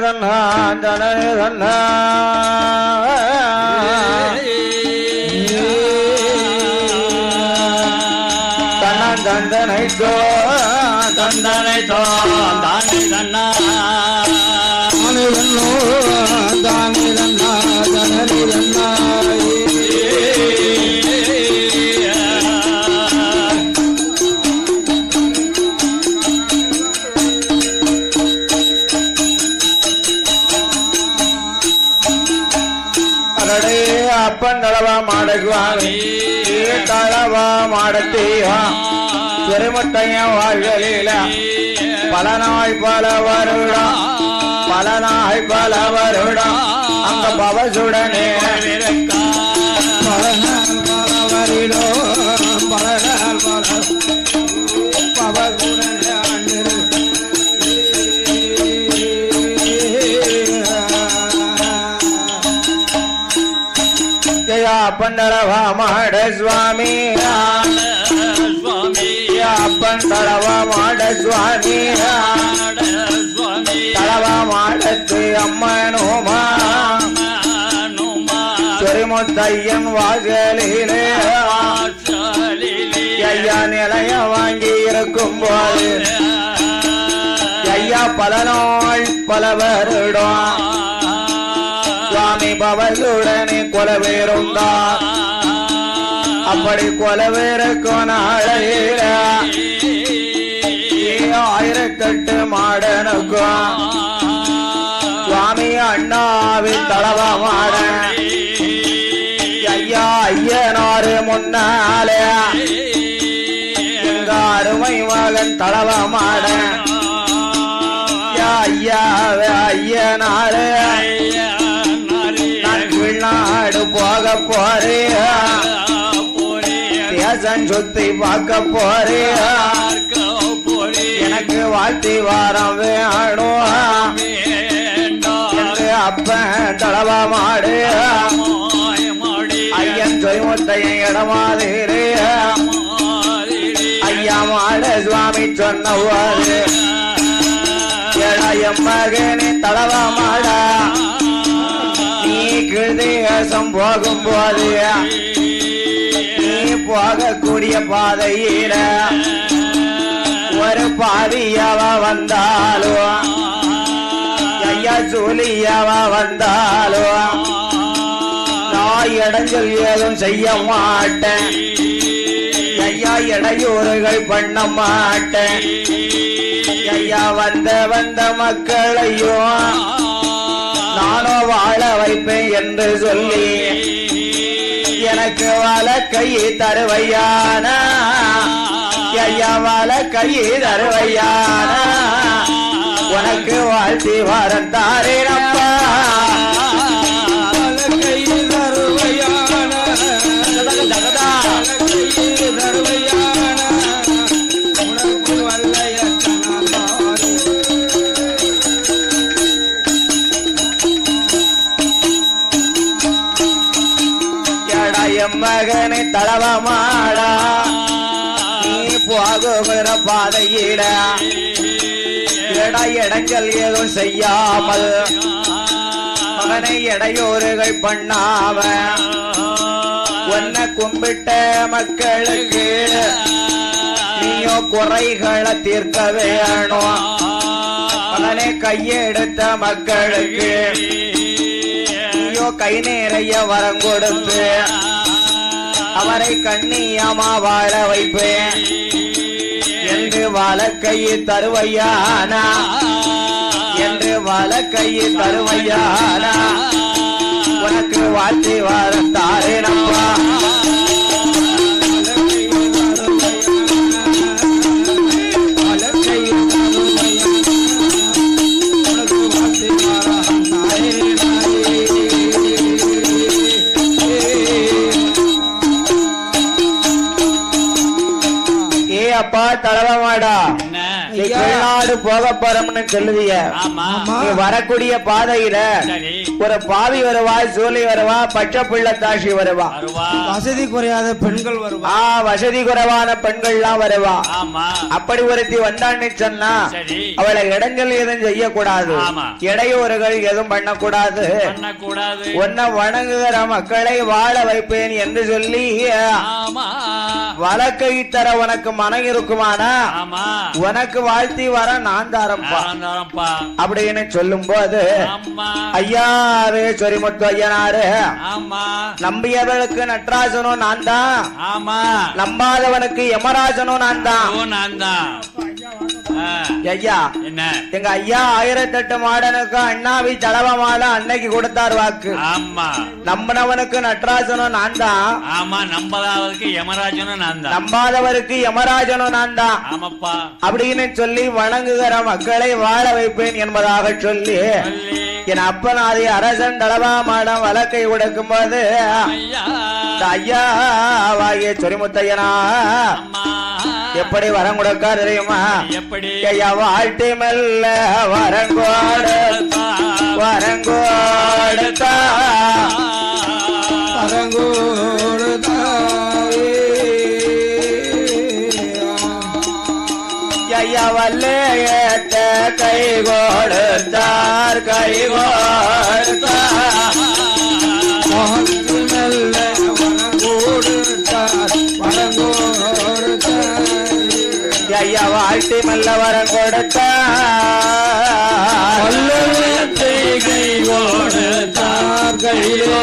thân ha cha na thân ha tan tan tan tan tan tan tan tan tan tan அப்பன் தளவா மாடகுவாமி தளவா வாழ்களில பல நாள் பல வருடம் பல நாள் பல வருடம் பவசுடனே பல நாள் பல வருடம் ಪಂಡಳವ ಮಾಡ ಸ್ವಾಮಿ சுவாமி ಪಂಡಳವ ಮಾಡ ಸ್ವಾಮಿ சுவாமி ತಳವ ಮಾಡತ್ತೆ ಅಮ್ಮನೋಮ துறைமுத்தையன் வாசலிலே ஐயா நிலைய வாங்கி இருக்கும் போது ஐயா பல நாள் பல வருடம் சுவாமி பவசுடனே அப்படி கொலவேறக்கோ நாளையில ஆயிரக்கட்டு மாடனுக்கும் சுவாமி அண்ணாவின் தளவ மாடன் ஐயா ஐயனாறு முன்னாலே. எங்க அருமை மகன் தளவ மாடன் ஐயா ஐயாவே ஐயனாறு தேசம் பார்க்க போறேன் எனக்கு வாழ்த்தி வாரம் வேணும் அப்ப தளவா மாடு ஐயன் சொய்முத்தையன் இடமாதிரு ஐயா மாட சுவாமி சொன்னவாறு என் மகனே தளவா மாடா. நீ கிருதேசம் போகும் போது போகக்கூடிய பாதையில ஒரு பாதியவ வந்தாலும் ஐயா சூலியவ வந்தாலும் நான் இடைஞ்சல் ஏதும் செய்ய மாட்டேன். ஐயா இடையூறுகள் பண்ண மாட்டேன். ஐயா வந்த வந்த மக்களையும் நானும் வாழ வைப்பேன் என்று சொல்லி எனக்கு வழக்கை தருவையானா? ஐயா வழக்கை தருவையானா? உனக்கு வாழ்த்தி வரந்தாரே தாரேனப்பா மகனை தளவ நீ போகுகிற பாதையிட இட இடங்கள் ஏதும் செய்யாமல் மகனை இடையூறுகள் பண்ணாம உன்னை கும்பிட்ட மக்களுக்கு நீயோ குறைகளை தீர்க்க வேணும். மகனை கையெடுத்த மக்களுக்கு நீயோ கை நிறைய வரம் கொடுத்து அவரை கண்ணியமா வாழ வைப்பேன். என்று வழக்கையை தருவையானா? என்று வழக்கையை தருவையானா? உனக்கு வாழ்த்தி வரம் தளவ மாடா என்ன? நீ ஐயா. வெளிநாடு போக போறோம்னு. நீ வரக்கூடிய பாதையில ஒரு பாவி வருவா சூலி வருவா பச்சை பிள்ளை தாஷி வருவா. வருவா. வசதி குறையாத பெண்கள் வருவா. ஆ வசதி குறைவான பெண்கள்லாம் வருவா. ஆமா. அப்படி ஒருத்தி வந்தான்னு சொன்னா அவளை இடங்கள் எதுவும் செய்யக்கூடாது. இடையூறுகள் எதுவும் பண்ணக்கூடாது. பண்ணக்கூடாது. உன்னை வணங்குகிற மக்களை வாழ வைப்பேன் என்று சொல்லி ஆமா. வழக்கை தர உனக்கு மனம் இருக்குமானா? உனக்கு வாழ்த்தி வர நான் தரப்பா ஆரம்பா அப்படின்னு சொல்லும் போது ஐயாரு சொரிமுத்து ஐயனாரு ஆமா. நம்பியவர்களுக்கு நட்ராஜனும் நான் தான். நம்பாதவனுக்கு யமராஜனும் நான் தான். நான் ஐயா என்ன? எங்க ஐயா ஆயிரத்தெட்டு மாடனுக்கு அண்ணாவி தளவ மாலை அன்னைக்கு கொடுத்தார் வாக்கு. ஆமா. நம்பினவனுக்கு நட்ராஜனும் நான் தான். ஆமா நம்பதாவதுக்கு யமராஜனும் நான் நம்பாதவருக்கு யமராஜனும் நான் தான் ஆமாப்பா. அப்படின்னு சொல்லி வணங்குகிற மக்களை வாழ வைப்பேன் என்பதாக சொல்லி என் அப்பனாதி அரசன் தளவா மாடம் வழக்கை உடைக்கும் போது ஐயா. இந்த ஐயா வாகிய சொரிமுத்தையனா எப்படி வரம் கொடுக்க தெரியுமா? எப்படி? ஐயா வாழ்த்தி மெல்ல வரங்கோடு வரங்கோடுத்தா ஐயா வல்லேயத்த கை கொடுத்தார் கை கொடுத்தார் வாழ்த்து மெல்ல கொடுத்தார் தார், வரங்கோடு தாயே. ஐயா வாழ்த்தி மெல்ல வரம் கொடுத்தார் கை கொடுத்தார், கையிலே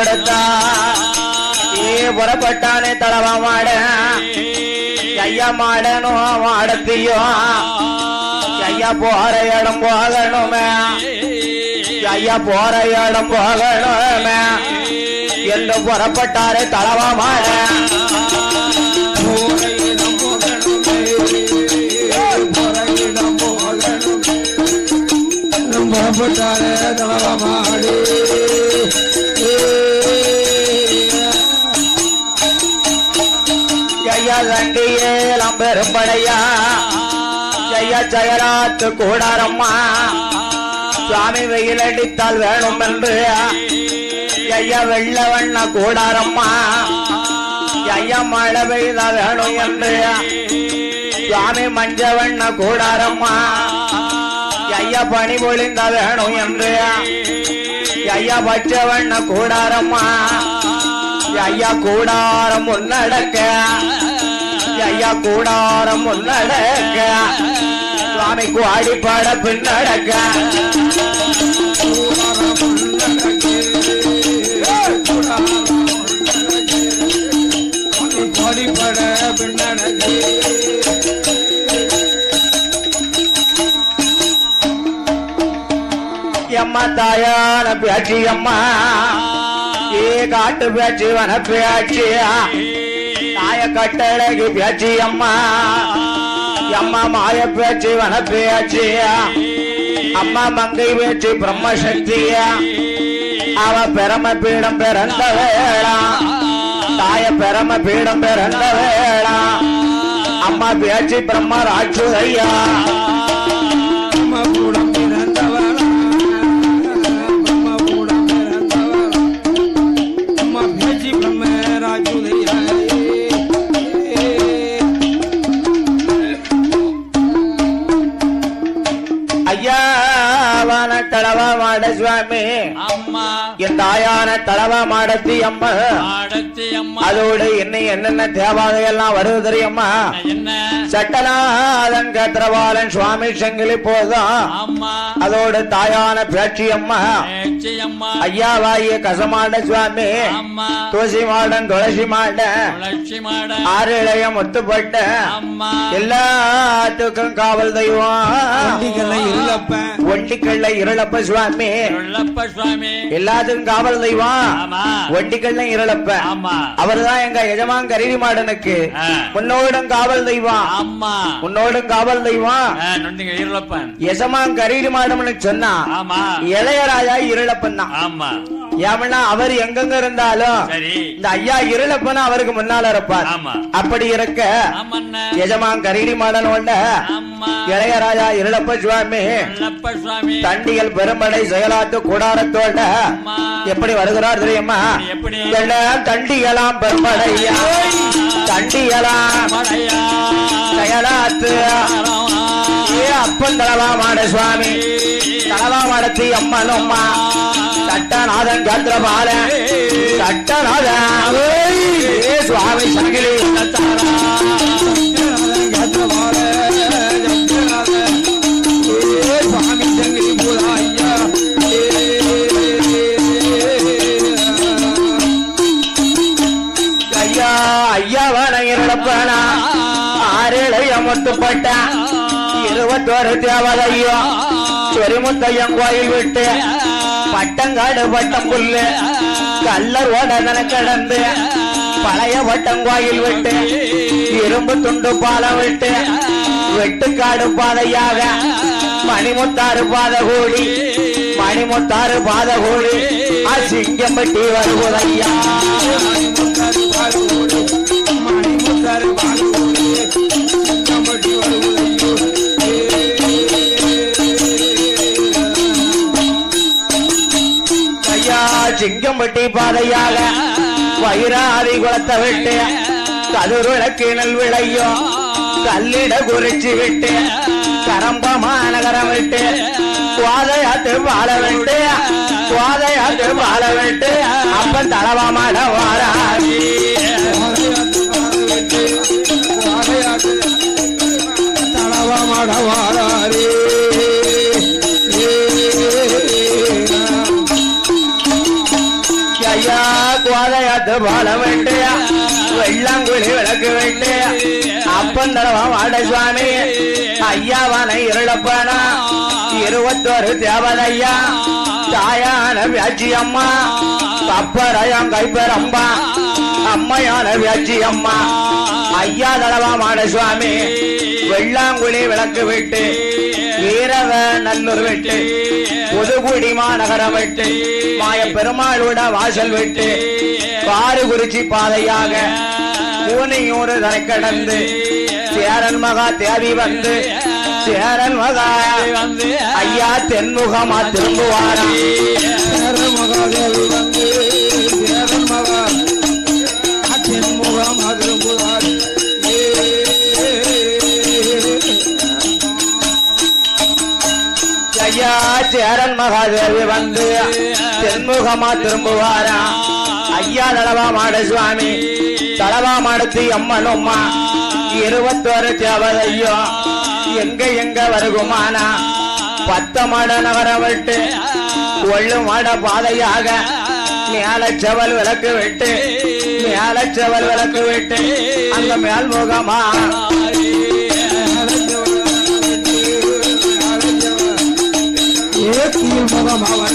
விடை கொடுத்தார் ஏ புறப்பட்டானே தளவா மாட. ஐயா மாடனும் மாடத்தையோ. ஐயா போற இடம் போகணுமே. ஐயா போற இடம் போகணுமே. என்று புறப்பட்டாரு தளவா மாட. போரையிடம் புறப்பட்டாரே தளவா மாடு. பெரும்படையா? ஐயா ஜெயராத்து கூடாரம்மா. சுவாமி வெயில் அடித்தால் வேணும் என்று. ஐயா வெள்ள வண்ண கூடாரம்மா. ஐயா மழை பெய்தா வேணும் என்று. சுவாமி மஞ்ச வண்ண கூடாரம்மா. ஐயா பணி பொழிந்தா வேணும் என்று. ஐயா பச்ச வண்ண கூடாரம்மா. ஐயா கூடாரம் முன்னடக்க. ஐயா கூடாரம் முன்னடக்க. சுவாமிக்கு அடிப்பட பின்னடக்க. கொடிப்பட பின்னடக்கு. எம்மா தாயான பேச்சு அம்மா ஏ காட்டு பேச்சு வன பேச்சு. தாய கட்டழகி பேச்சு அம்மா. அம்மா மாய பேச்சு வன பேச்சியா அம்மா மங்கை பேச்சு பிரம்மசக்தியா அவ பெரம பீடம் பிறந்த வேளா. தாய பெரம பீடம் பிறந்த வேளா. அம்மா பேச்சு பிரம்ம ராட்சுதையா ஐயாவான தளவா மாட சுவாமி. அம்மா. என் தாயான தளவா மாடத்தி அம்மா. அதோடு இன்னும் என்னென்ன தேவாதையெல்லாம் வருது தெரியுமா என்ன? சட்டநாதன் கத்திரவாளன் சுவாமி சங்கிலி போதும். அம்மா அதோடு தாயான பேச்சி அம்மா ஐயாவாய கசமாட சுவாமி. அம்மா துளசி மாடன் துளசி மாட. ஆறு இளைய முத்துப்பட்ட எல்லாத்துக்கும் காவல் தெய்வம். ஒண்டிக்கல்ல இருளப்ப. சுவாமி. எல்லாத்துக்கும் காவல் தெய்வம். ஒண்டிக்கல்ல இருளப்ப. ஆமா. அவர்தான் எங்க எஜமான் கருவி மாடனுக்கு. ஆ. முன்னோடும் காவல் தெய்வம் ஆமா. முன்னோடும் காவல் தெய்வம் எஜமான் கருவி மாடம்னு சொன்னா இளையராஜா இருளப்பன் தான். ஆமா. ஏமன்னா அவர் எங்கெங்க இருந்தாலும் இந்த ஐயா இருளப்பன் அவருக்கு முன்னால இருப்பார் அப்படி இருக்க எஜமான் கரீடி மாடனோட இளையராஜா இருளப்ப சுவாமி. தண்டிகள் பெரும்படை செயலாத்து கூடாரத்தோட. எப்படி வருகிறார் தெரியுமா? எல்லாம் தண்டிகளாம் பெரும்படையா. தண்டிகளாம் செயலாத்து. ஏ அப்பன் தலவா மாட சுவாமி தலவா மாடத்தி அம்மன் அம்மா சட்டநாதன். சந்திரபால சட்டநாதன் சுவாமி சங்கிலி. ஆறேழைய இருபத்தோரு தேவதையோ சொரிமுத்தையன் கோயில் விட்டு பட்டங்காடு பட்டம் புல்லு கல்லர் ஓடன கடந்து பழைய வட்டம் கோயில் விட்டு இரும்பு துண்டு பாலம் விட்டு வெட்டுக்காடு பாதையாக மணிமுத்தாறு பாத கூடி மணிமுத்தாறு பாத கூடி சிங்கம்பட்டி வருவதையா? சிங்கம்பட்டி பாதையாக வயிறாதி குளத்தை விட்டு கதிர்விளக்கினல் விளையோ கல்லிட குறிச்சி விட்டு கரம்பமா நகரம் விட்டு குவாதையாத்து பால விட்டு குவாதையாத்து பால விட்டு அப்பன் தளவமான வாராதி வார ஐயா கோதையாத்து பால விட்டு வெள்ளாங்குழி விளக்கு விட்டு அப்பன் தடவா வாட சுவாமி. ஐயாவான இருளப்பானா. இருபத்தோரு தேவதையா. தாயான வியாஜி அம்மா. கப்பரையாம் கைப்பரம்பா அம்மையான வியாஜி அம்மா. ஐயா தடவா மாட சுவாமி. வெள்ளாங்குழி விளக்கு விட்டு. வீரவ நல்லூர் விட்டு. புதுக்குடி மாநகரம் விட்டு மாய பெருமாளோட வாசல் விட்டு காரகுறிச்சி பாதையாக பூனையோடு தரை கடந்து சேரன் மகா தேவி வந்து சேரன் மகா வந்து ஐயா தென்முகமா திரும்புவாரா? மகாதேவி வந்து ஐயா சேரன் மகாதேவி வந்து தென்முகமா திரும்புவாரா? ஐயா தளவா மாட சுவாமி தளவா மாடத்து அம்மன் உம்மா இருபத்தோரு தேவதையோ எங்க எங்க வருகுமானா? பத்த மாட நகரம் விட்டு கொள்ளு மாட பாதையாக மேல செவல் விளக்கு விட்டு மேல செவல் விளக்கு விட்டு அந்த மேல் முகமா முகம் அவர்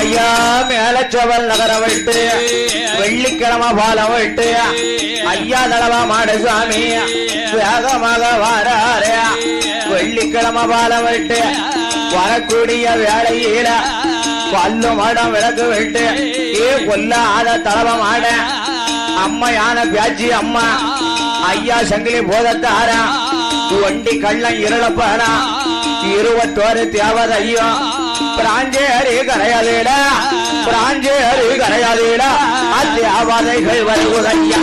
ஐயா மேலச்சோவல் நகரம் விட்டு வெள்ளிக்கிழமை பாலம் விட்டு ஐயா தளவா மாடசாமி வேகமாக வாராரு. வெள்ளிக்கிழமை பாலம் விட்டு வரக்கூடிய வேலையில பல்லு மடம் விளக்கு விட்டு ஏ கொல்லாத தளவ மாட அம்மையான பியாச்சி அம்மா ஐயா சங்கிலி போதத்தாரா? ஒண்டி கள்ளம் இருளப்பாரா? இருபத்தோரு தேவதையோ? பிராஞ்சேரி கரையாதீடா பிராஞ்சேரி கரையாதீட அத்தியாவதைகள் வருவதையா?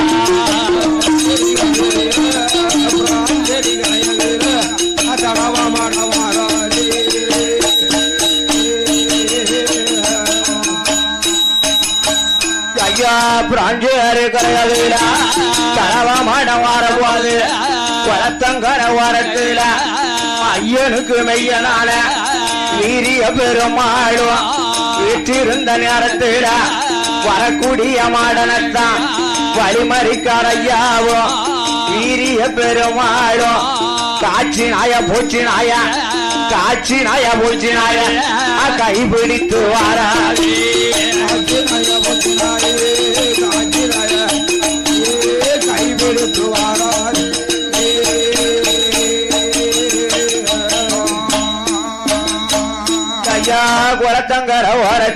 பிராஞ்சியாரு பிராஞ்சேரி கரையாதீடா கனவா மாடம் வாரவாது குளத்தங்கர வாரத்துல ஐயனுக்கு மெய்யனால வீரிய பெருமாளும் வீற்றிருந்த நேரத்துல வரக்கூடிய மாடனத்தான் வழிமறிக்கரையாவும் வீரிய பெருமாளும் காட்சி நாய பூச்சி நாய காட்சி நாய பூச்சி நாய கைபிடித்து வாராதே.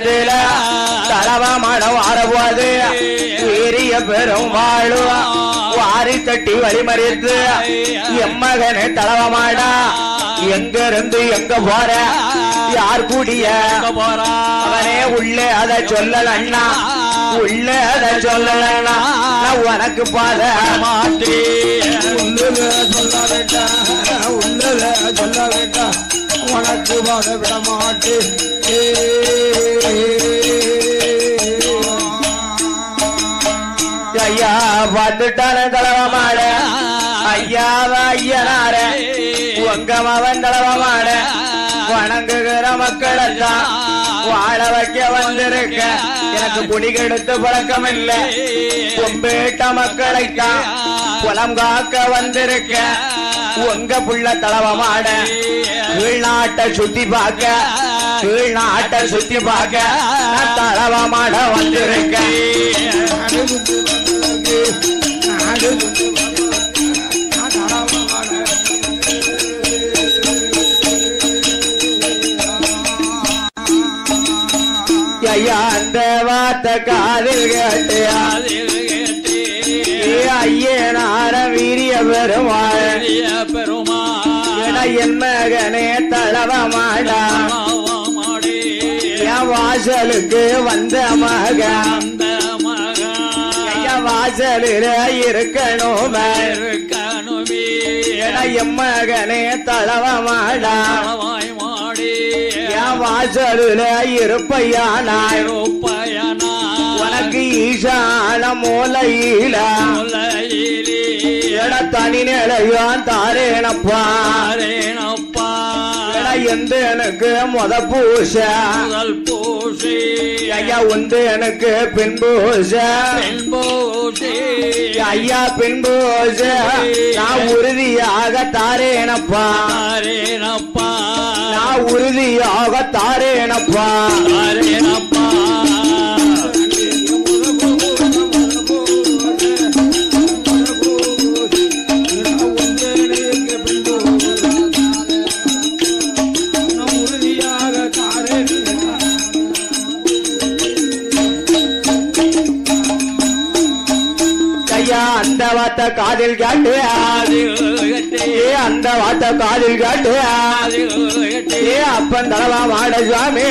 நேரத்தில் தலவ மடம் வீரிய பெரும் வாழுவா. வாரி தட்டி வழிமறித்து எம்மகனை தலவ மாடா. எங்க இருந்து எங்க போற? யார் கூடிய? அவனே உள்ளே அதை சொல்லல அண்ணா உள்ளே அதை சொல்லல அண்ணா உனக்கு பாத மாட்டி உள்ளுல சொல்ல வேண்டாம், உள்ளுல சொல்ல வேண்டாம், உனக்கு பாத விட மாட்டேன் ஐயா பார்த்துட்டான தளவமான மாட ஐயாவ ஐயனார உங்க மவன் தலவ மாட வணங்குகிற மக்களைத்தான் வாழ வைக்க வந்திருக்க. எனக்கு குடி கெடுத்து பழக்கம் இல்லை கொம்பேட்ட மக்களைத்தான் குலம் காக்க வந்திருக்க. உங்க புள்ள தளவமான உள்நாட்டை சுத்தி பார்க்க. கீழ்நாட்டை சுத்தி பார்க்க நான் தலவ மாட வந்திருக்கேன் அழுது வந்தது, அழுது வந்தது, அடவமான. ஐயா அந்த வார்த்தை காதில் கேட்டியா ஏ ஐயனார வீரிய பெருமாள். பெருமா என மகனே தளவ மாடா. மாடி என் வாசலுக்கு வந்த மகன் அந்த மகா. வாசலில் இருக்கணும். இருக்கணுமே. என என் மகனே தளவ மாடா. என் வாசலில் இருப்பையானாய் ரூபாயனா உனக்கு ஈசான மூலையில. முலையிலே. எட தனி நிலையான் தாரேனப்பா. எந்த எனக்கு முத பூச. முதல் பூசி. ஐயா உண்டு எனக்கு பின் பூச. பெண் பூசி. ஐயா பின் பூச. நான் உறுதியாக தாரேனப்பா. அரேனப்பா நான் உறுதியாக தாரேனப்பா. அரேனப்பா ஐயா அந்த வார்த்தை காதில் கேட்டு ஏ அந்த வார்த்தை காதில் கேட்டு ஏ அப்பன் தலவா மாட சுவாமி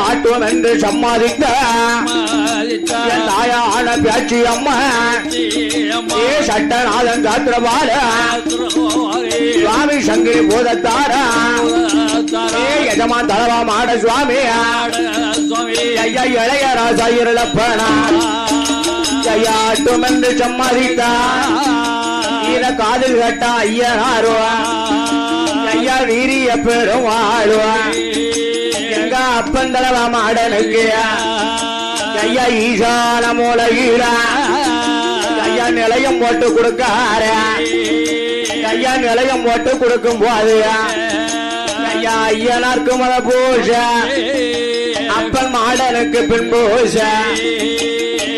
ஆட்டுவம் என்று சம்மாதித்த என் தாயான பேச்சு அம்மா ஏ சட்டநாதன் காத்திரபால சுவாமி சங்கிரி பூதத்தாரா ஏ எஜமான் தலவா மாட சுவாமி ஐயா இளைய ராசா இருளப்பனா ஐயா என்று சம்மதித்தான் இத காதில் கேட்டா ஐயனாரோ ஐயா வீரிய பெரும் ஆளுவா எங்க அப்பன் தலவா மாடனுக்கு. ஐயா ஈசான மூலகீரா ஐயா நிலையம் போட்டு கொடுக்கார. ஐயா நிலையம் போட்டு கொடுக்கும் போது ஐயா ஐயனாருக்கு மத பூச அப்பன் மாடனுக்கு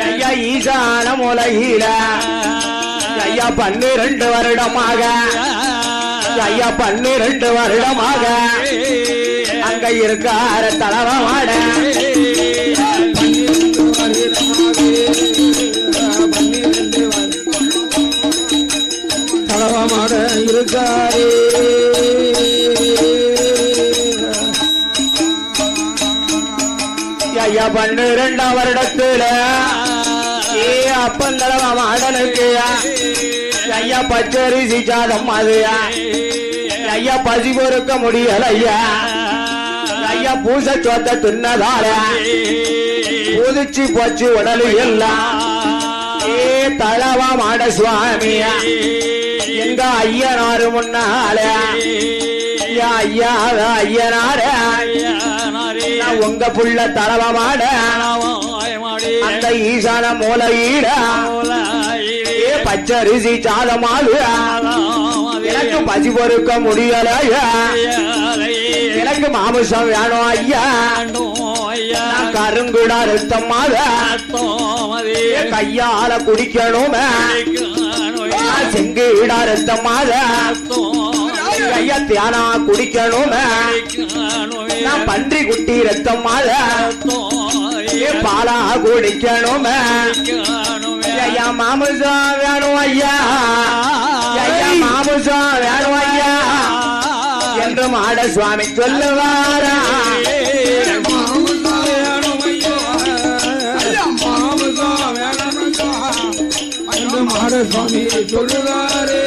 ஐயா ஈசான மூலகீழ ஐயா பன்னிரண்டு வருடமாக. ஐயா பன்னிரண்டு வருடமாக. அங்க இருக்கார தளவாட மாட தளவமாட இருக்காரே. ஐயா பன்னிரெண்டாம் வருடத்துல. ஏ அப்பன் மாடனுக்கு. ஐயா பச்சரிசி சாதம் அதுயா. ஐயா பசி பொறுக்க முடியல ஐயா ஐயா பூச சோத்த தின்னதால. புதிச்சு போச்சு உடலு எல்லாம் ஏ தளவா மாட சுவாமியா. எங்க ஐயனாரு முன்னால. ஐயா ஐயா ஐயனாரே. ஐயா உங்க புள்ள தரவமாட. அந்த ஈசான மூலையீட. ஏ பச்சரிசி சாதமாலு எனக்கு பசி பொறுக்க முடியலையா. எனக்கு மாமிசம் வேணும் ஐயா. நான் கருங்குடா கையால குடிக்கணும். நான் செங்குடா ரத்தமாக கையா தியானா குடிக்கணும். நான் பன்றி குட்டி ரத்தமாக பாலா குடிக்கணும். ஐயா மாமிசம் வேணும் ஐயா. ஐயா மாமிசம் வேணும் ஐயா. என்று மாட சுவாமி சொல்லுவாரா. மாமசா மாமசா மாட சுவாமி சொல்லுறாரு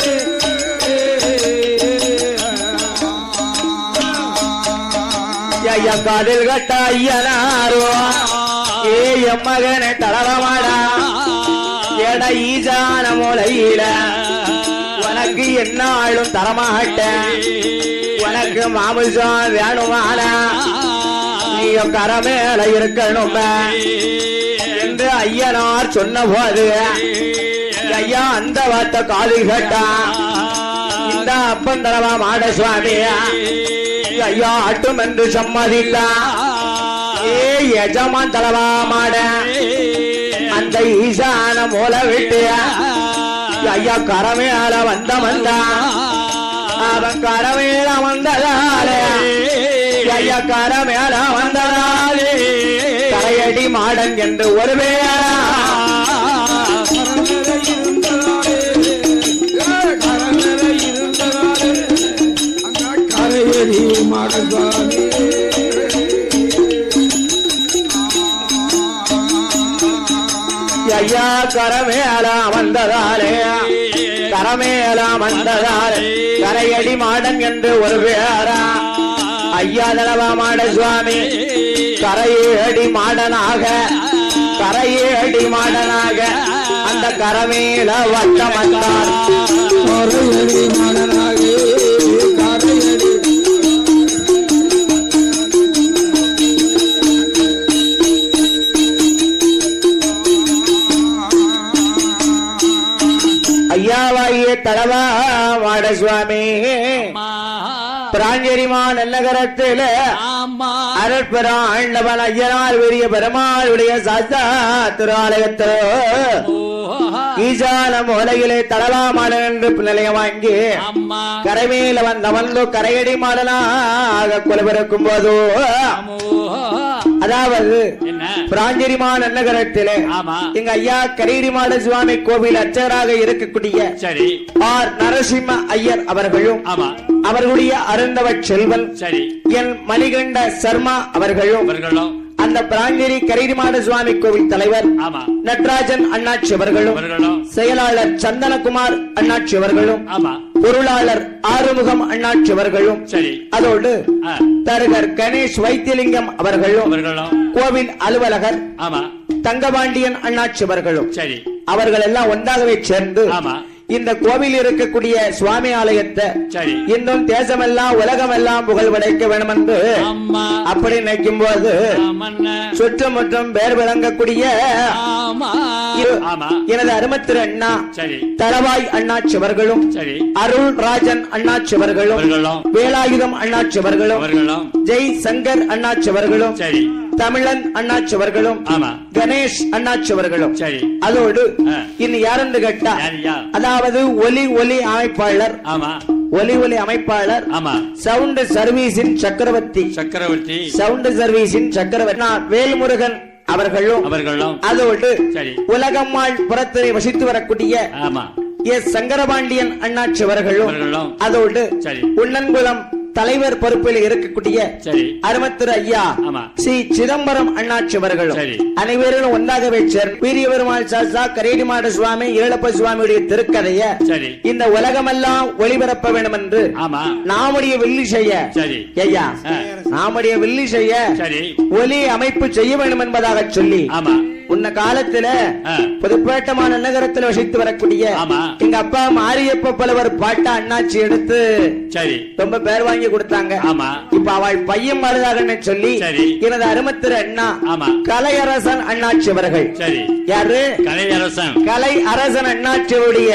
ஐயா காதில் கட்ட ஐயனாரோ ஏ என் மகனை தளரமாடா. எட ஈசான மூலையில. உனக்கு என்ன ஆளும் தரமாட்டேன் உனக்கு மாமிசம் வேணுமானா நீ கரமேல இருக்கணும். என்று ஐயனார் சொன்ன போது ஐயா அந்த வார்த்தை காதில் கட்டா இந்த அப்பன் தரவா மாட சுவாமி ஐயா அட்டும் என்று சம்மதித்தா ஏ எஜமான் தலவா மாட அந்த ஈசான மூல விட்டு. ஐயா கரமேல வந்த வந்தா அவன் கரமேல வந்ததாலே. ஐயா கரமேல வந்ததாலே. கரையடி மாடன் என்று ஒரு பேரா. கரமேல வந்ததாலே. கரமேல வந்ததாலே. கரையடி மாடன் என்று ஒரு பேரா. ஐயா தலவா மாட சுவாமி. கரையேடி மாடனாக. கரையேடி மாடனாக. அந்த கரமேல வட்டம் வந்தார் மாட சுவாமி பிராஞ்சரிமா நல்லகரத்தில அருட்பெறா ஆண்டவன் ஐயனார் பெரிய பெருமாளுடைய சாஸ்தா திருஆலயத்தில் ஈசான மூலையிலே தளவாமாடன் என்று நிலையம் வாங்கி கரைமேல வந்த வந்து கரையடி மாடனாக கொலபிறக்கும் போது அதாவது பிராஞ்சரிமா நன்னகரத்திலே எங்க ஐயா கரையடிமாட சுவாமி கோவில் அர்ச்சகராக இருக்கக்கூடிய சரி. ஆர் நரசிம்ம ஐயர் அவர்களும் ஆமா. அவர்களுடைய அருந்தவ செல்வன் சரி. என் மணிகண்ட சர்மா அவர்களும் அவர்களும். அந்த பிராஞ்சேரி கரையடிமாட சுவாமி கோவில் தலைவர் நட்ராஜன் அண்ணாச்சி அவர்களும் செயலாளர் சந்தனகுமார் அண்ணாச்சி அவர்களும் ஆமா. பொருளாளர் ஆறுமுகம் அண்ணாச்சி அவர்களும் சரி. அதோடு தருகர் கணேஷ் வைத்தியலிங்கம் அவர்களும் கோவில் அலுவலகர் ஆமா. தங்கபாண்டியன் அண்ணாச்சி அவர்களும். சரி. அவர்கள் எல்லாம் ஒன்றாகவே சேர்ந்து ஆமா. இந்த கோவில் இருக்கக்கூடிய சுவாமி ஆலயத்தை சரி. இன்னும் தேசமெல்லாம் உலகமெல்லாம் புகழ் படைக்க வேண்டும் என்று அப்படி நினைக்கும் போது சுற்றுமுற்றும் பேர் விளங்கக்கூடிய எனது அருமத்திரு அண்ணா அண்ணாச்சி அவர்களும் சரி. அருள் ராஜன் அண்ணாச்சி அவர்களும் அவர்களும். வேலாயுதம் அண்ணாச்சி அவர்களும் அவர்களும். ஜெய் சங்கர் அண்ணாச்சி அவர்களும் சரி. தமிழன் அண்ணாச்சி அவர்களும் ஆமா. கணேஷ் அண்ணாச்சி அவர்களும் சரி. அதோடு. இன்னும் யாருன்னு கேட்டா அதாவது ஒலி ஒலி அமைப்பாளர். ஆமா. ஒலி ஒலி அமைப்பாளர் ஆமா. சவுண்ட் சர்வீஸின் சக்கரவர்த்தி. சக்கரவர்த்தி. சவுண்ட் சர்வீஸின் சக்கரவர்த்தி. வேல்முருகன் அவர்களும் அவர்களும். அதோடு சரி. உலகம்மாள் புறத்திலே வசித்து வரக்கூடிய ஆமா. எஸ் சங்கரபாண்டியன் அண்ணாச்சி அவர்களும் அதோடு சரி. உண்ணன்குளம் தலைவர் பொறுப்பில் இருக்கக்கூடிய சரி. அருமத்திரு ஐயா. ஸ்ரீ சிதம்பரம் அண்ணாச்சி அவர்களும் சரி. அனைவரும் ஒன்றாகவே சேர்ந்து வீரிய பெருமாள் சாஸ்தா கரேடிமாட சுவாமி ஈழப்ப சுவாமியுடைய திருக்கதைய சரி. இந்த உலகமெல்லாம் ஒளிபரப்ப வேண்டும் என்று நாமுடைய வில்லி செய்ய. சரி. ஐயா. நாமுடைய வில்லி செய்ய சரி. ஒலி அமைப்பு செய்ய வேண்டும் என்பதாக சொல்லி ஆமா. உன்ன காலத்துல ஆ. புதுப்பேட்டமான நகரத்துல வசித்து வரக்கூடிய. எங்க அப்பா மாரியப்ப புலவர் பாட்ட அண்ணாச்சி எடுத்து சரி ரொம்ப பேர் வாங்கி கொடுத்தாங்க ஆமா இப்ப அவள் பையன் மருதாகன்னு சொல்லி. எனது அருமத்திரு அண்ணா ஆமா. கலையரசன் அண்ணாச்சி அவர்கள் சரி யாரு கலையரசன் கலை அரசன் அண்ணாச்சியுடைய.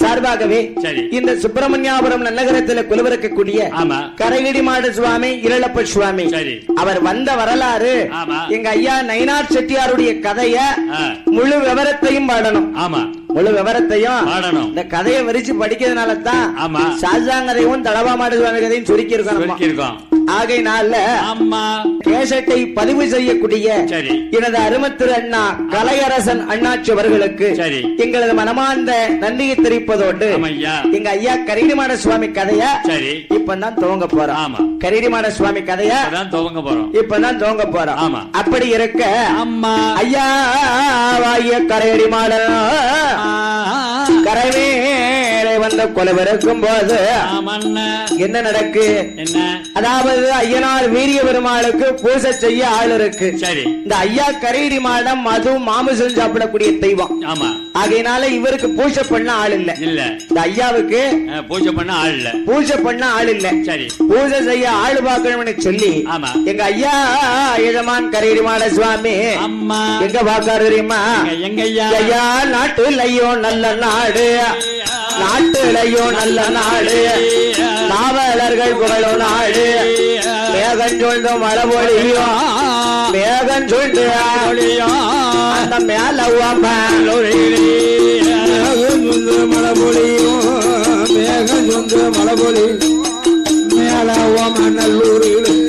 சார்பாகவே சரி. இந்த சுப்பிரமணியாபுரம் நகரத்தில் குலுவிறக்கக்கூடிய ஆமா. கரைகிடி மாடு சுவாமி இரளப்ப சுவாமி. அவர் வந்த வரலாறு. எங்க ஐயா நயினார் செட்டியாருடைய கதைய. முழு விவரத்தையும் பாடணும் ஆமா முழு விவரத்தையும் பாடணும். இந்த கதையை விரிச்சு படிக்கிறதுனால தான் ஆமா. ஷாஜாங்கதையும் தடவா மாடு சுவாமி கதையும் சுருக்கி இருக்கோம் ஆகையினால அம்மா கேசட்டை பதிவு செய்யக்கூடிய. எனது அருமத்திரு அண்ணா கலையரசன் அண்ணாச்சி அவர்களுக்கு. எங்களது மனமார்ந்த நன்றியை தெரிவிப்பதோடு எங்க ஐயா கரீடிமாட சுவாமி கதைய இப்பதான் துவங்க போறோம். ஆமா. கரீடிமாட சுவாமி கதைய? அதான் துவங்க போறோம். இப்பதான் துவங்க போறோம். ஆமா. அப்படி இருக்க அம்மா. ஐயா வாய கரையடி மாடல் வந்த கொலவிருக்கும் போது என்ன நடக்கு? அதாவது ஐயனார் வீரிய பெருமாளுக்கு பூசை செய்ய ஆள் இருக்கு. இந்த ஐயா கரீடி மாடம் மது மாமிசம் சாப்பிடக்கூடிய தெய்வம். ஆமா. ஆகையினால இவருக்கு பூஜை பண்ண ஆள் இல்ல. இல்ல. இந்த ஐயாவுக்கு பூஜை பண்ண ஆள் இல்ல. பூஜை பண்ண ஆள் இல்ல. சரி. பூஜை செய்ய ஆள் பார்க்கணும்னு சொல்லி. எங்க ஐயா எஜமான் கரீடி மாட சுவாமி எங்க பாக்காரு தெரியுமா? எங்க- ஐயா? நாட்டுலையோ நல்ல நாடு. நாட்டுலையோ நல்ல நாடு. நாவலர்கள் புகழோ நாடு. மேகம் சூழ்ந்து மழை மேகம் சூழ்ந்து அந்த மேல மேகம் சொந்த மேகம் சொந்த மழை பொழியும் நல்லூரிலும்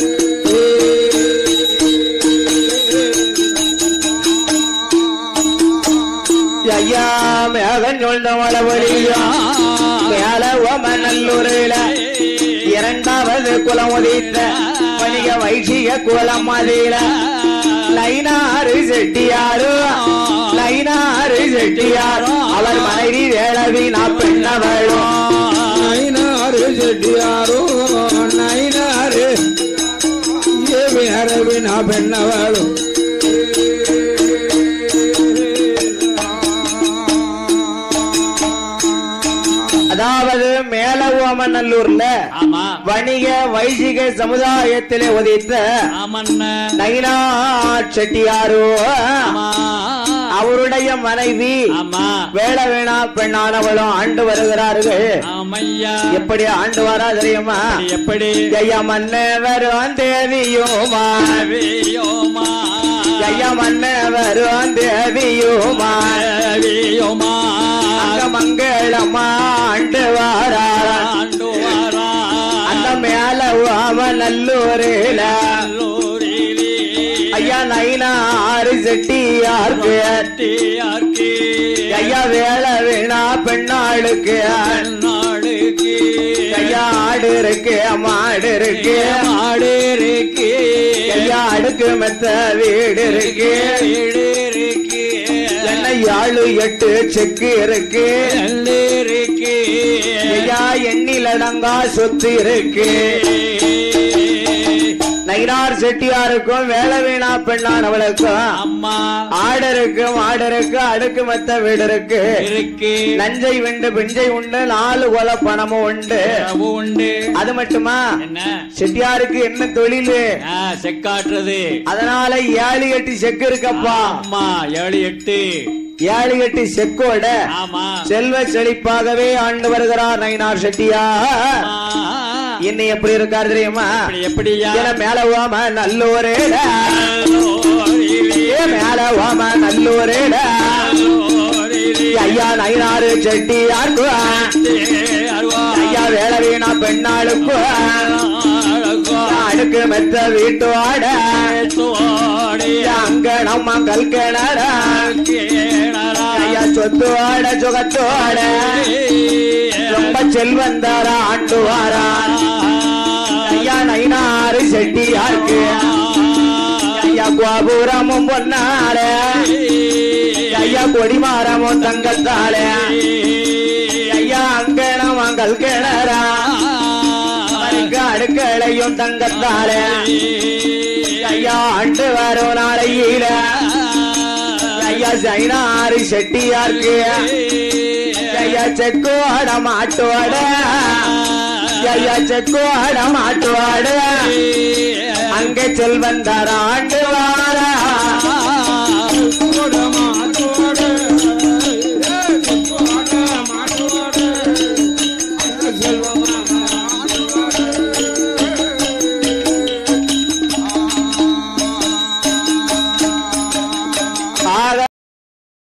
மேகம் மேல நல்லூரில இரண்டாவது குலம் உதித்த வணிக வைசிக குலம் மதியில லைனாறு செட்டியாரு லைனாறு செட்டியாரு. அவர் மனைவி நான் பெண்ணவளும் நைனாறு செட்டியாரோ நைனாறு ஏவி அரவினா பெண்ணவளும் ஆமா. வணிக வைசிக சமுதாயத்திலே உதித்த நயினா செட்டியாரு. அவருடைய மனைவி வேளவேணா பெண்ணானவளும் ஆண்டு வருகிறார்கள். எப்படி ஆண்டு வரா தெரியுமா? எப்படி? ஐயா மன்னவரும் தேவியுமா. ஐயா மன்னவரும் தேவியுமா தேவியோமா. அங்க மங்களமா ஆண்டு வாராரா ஆண்டு வாரா அந்த மேல நல்லூரில. நல்லூரிலே. ஐயா நைனா ஆறு செட்டியாருக்கு யாருக்கு? ஐயா வேலை வீணா பெண்ணாளுக்கு. நாடுக்கு ஐயா ஆடு இருக்கு மாடு இருக்கு. மாடு இருக்கு. ஐயா அடுக்கு மெத்த வீடு இருக்கு. வீடு யாழு எட்டு செக்கு இருக்கு. இருக்கு. ஐயா எண்ணிலடங்கா சொத்து இருக்கு. நயினார் செட்டியாருக்கும் வேலை வீணா பெண்ணானவளுக்கும் அம்மா. ஆடு இருக்கு மாடு இருக்கு அடுக்கு மெத்த வீடு இருக்கு. இருக்கு நஞ்சை உண்டு பிஞ்சை உண்டு நாலு கொலை பணமும் உண்டு. உண்டு. அது மட்டுமா? செட்டியாருக்கு என்ன தொழில்? செக்காட்டுறது அதனால ஏழு எட்டு செக்கு இருக்கப்பா. அம்மா ஏழு எட்டு. ஏழு எட்டு செக்கோட செல்வ செழிப்பாகவே ஆண்டு வருகிறார் நயினார் செட்டியா ஆமா. இன்னும் எப்படி இருக்காரு தெரியுமா? எப்படியா? மேல ஓம நல்லூரேட. மேல ஓம நல்லூரேட. ஐயா நயினாறு செட்டியாருக்கு ஐயா வேலை வீணா பெண்ணாளுக்கு அடுக்கு மெத்த வீட்டு ஆட அங்க நம்ம கல்கணட கேணரா, ஐயா சொத்து ஆட சுகத்தோட ரொம்ப செல்வந்தார ஆண்டு வாரா ஐயா நைனாறு செட்டியாருக்கு ஐயா கோபுரமும் பொன்னார ஐயா கொடிமாரமும் தங்கத்தால. ஐயா அங்க நம்ம கல்கணரா அடுக்களையும் தங்கத்தால. ஐயா ஆண்டு வரும் நாளையில. ஐயா சைனாறு செட்டியாருக்கு. ஐயா செக்கோட மாட்டோட. ஐயா செக்கோட மாட்டுவாடு அங்கே செல்வந்தாராண்டு வாரா